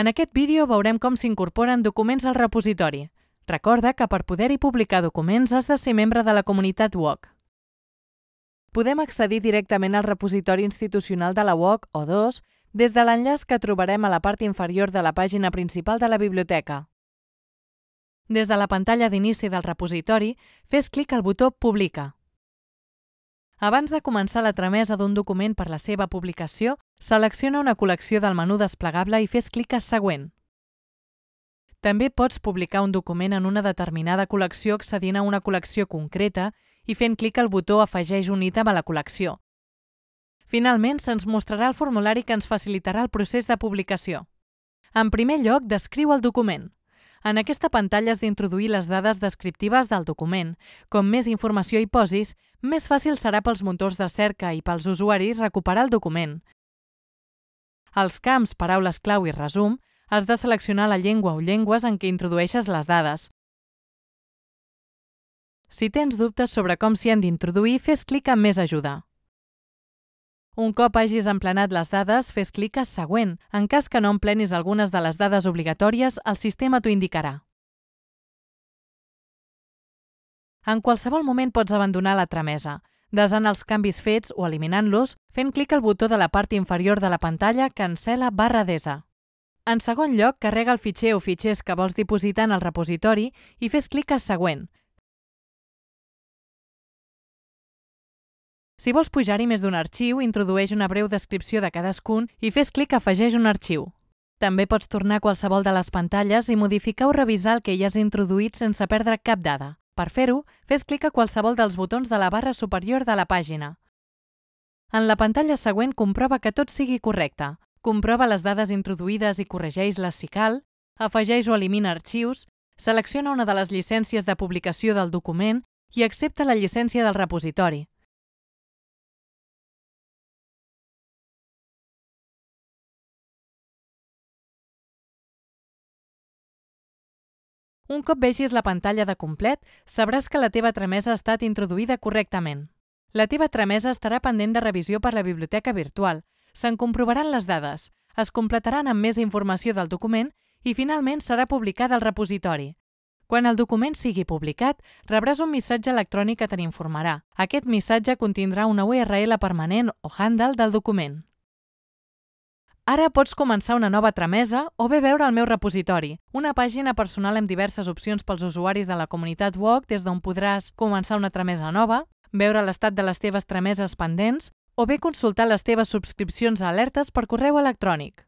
En aquest vídeo veurem com s'incorporen documents al repositori. Recorda que per poder-hi publicar documents has de ser membre de la comunitat WOC. Podem accedir directament al repositori institucional de la WOC o 2 des de l'enllaç que trobarem a la part inferior de la pàgina principal de la biblioteca. Des de la pantalla d'inici del repositori, fes clic al botó Publica. Abans de començar la tramesa d'un document per la seva publicació, selecciona una col·lecció del menú desplegable i fes clic a Següent. També pots publicar un document en una determinada col·lecció accedint a una col·lecció concreta i fent clic al botó Afegeix un ítem a la col·lecció. Finalment, se'ns mostrarà el formulari que ens facilitarà el procés de publicació. En primer lloc, descriu el document. En aquesta pantalla has d'introduir les dades descriptives del document. Com més informació hi posis, més fàcil serà pels motors de cerca i pels usuaris recuperar el document. Als camps Paraules clau i resum, has de seleccionar la llengua o llengües en què introdueixes les dades. Si tens dubtes sobre com s'hi han d'introduir, fes clic en Més ajuda. Un cop hagis emplenat les dades, fes clic a Següent. En cas que no emplenis algunes de les dades obligatòries, el sistema t'ho indicarà. En qualsevol moment pots abandonar la tramesa, desant els canvis fets o eliminant-los, fent clic al botó de la part inferior de la pantalla Cancela barra desa. En segon lloc, carrega el fitxer o fitxers que vols dipositar en el repositori i fes clic a Següent. Si vols pujar-hi més d'un arxiu, introdueix una breu descripció de cadascun i fes clic a Afegeix un arxiu. També pots tornar a qualsevol de les pantalles i modificar o revisar el que hi has introduït sense perdre cap dada. Per fer-ho, fes clic a qualsevol dels botons de la barra superior de la pàgina. En la pantalla següent comprova que tot sigui correcte. Comprova les dades introduïdes i corregeix-les si cal, afegeix o elimina arxius, selecciona una de les llicències de publicació del document i accepta la llicència del repositori. Un cop vegis la pantalla de complet, sabràs que la teva tramesa ha estat introduïda correctament. La teva tramesa estarà pendent de revisió per la biblioteca virtual, se'n comprovaran les dades, es completaran amb més informació del document i finalment serà publicada al repositori. Quan el document sigui publicat, rebràs un missatge electrònic que te n'informarà. Aquest missatge contindrà una URL permanent o handle del document. Ara pots començar una nova tramesa o bé veure el meu repositori, una pàgina personal amb diverses opcions pels usuaris de la comunitat WOC des d'on podràs començar una tramesa nova, veure l'estat de les teves trameses pendents o bé consultar les teves subscripcions a alertes per correu electrònic.